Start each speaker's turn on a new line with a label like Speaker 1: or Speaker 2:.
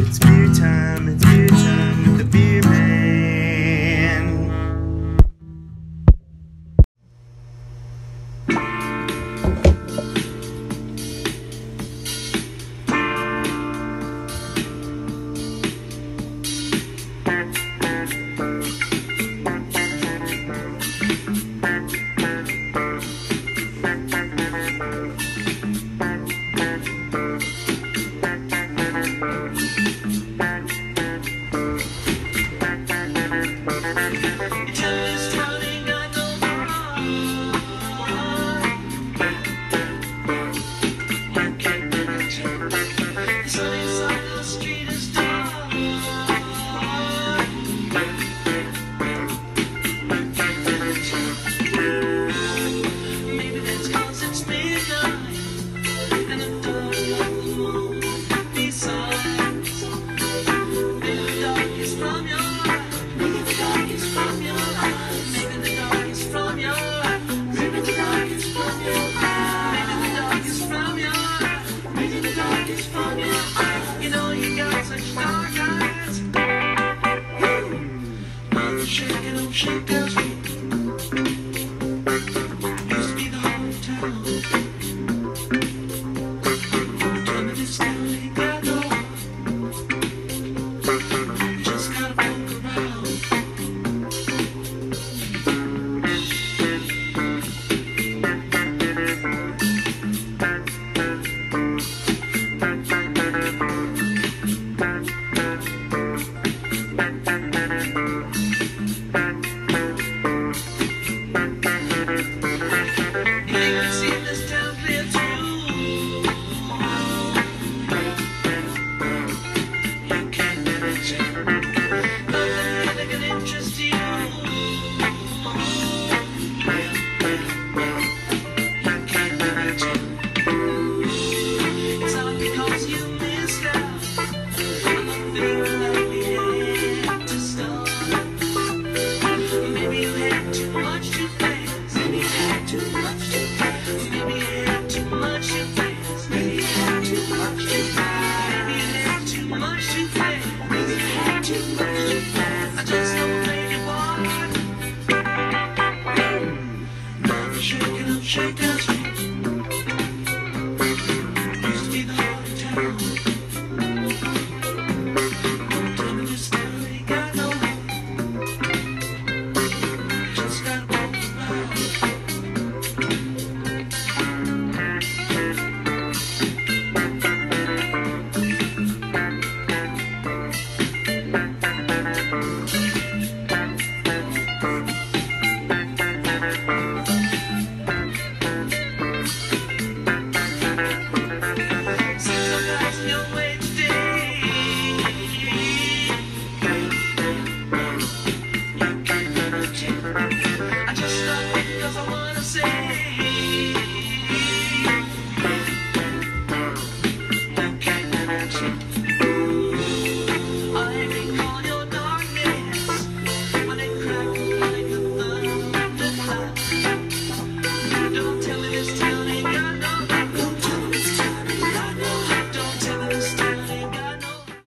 Speaker 1: It's beer time, it's beer time.
Speaker 2: Chicago used to be the hometown. too much. Maybe I had too much. Maybe I had too much. Maybe I had too much. Maybe I had too much I just don't think it was. Shaking shaking